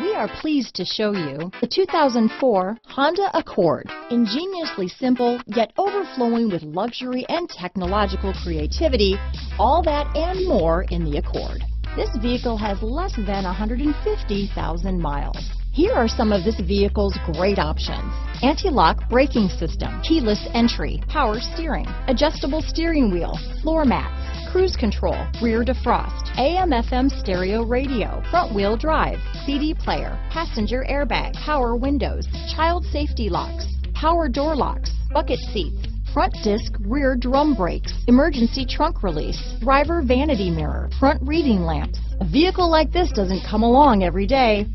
We are pleased to show you the 2004 Honda Accord. Ingeniously simple, yet overflowing with luxury and technological creativity, all that and more in the Accord. This vehicle has less than 150,000 miles. Here are some of this vehicle's great options. Anti-lock braking system, keyless entry, power steering, adjustable steering wheel, floor mats, cruise control, rear defrost, AM FM stereo radio, front wheel drive, CD player, passenger airbag, power windows, child safety locks, power door locks, bucket seats, front disc rear drum brakes, emergency trunk release, driver vanity mirror, front reading lamps. A vehicle like this doesn't come along every day.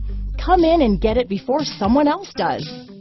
Come in and get it before someone else does.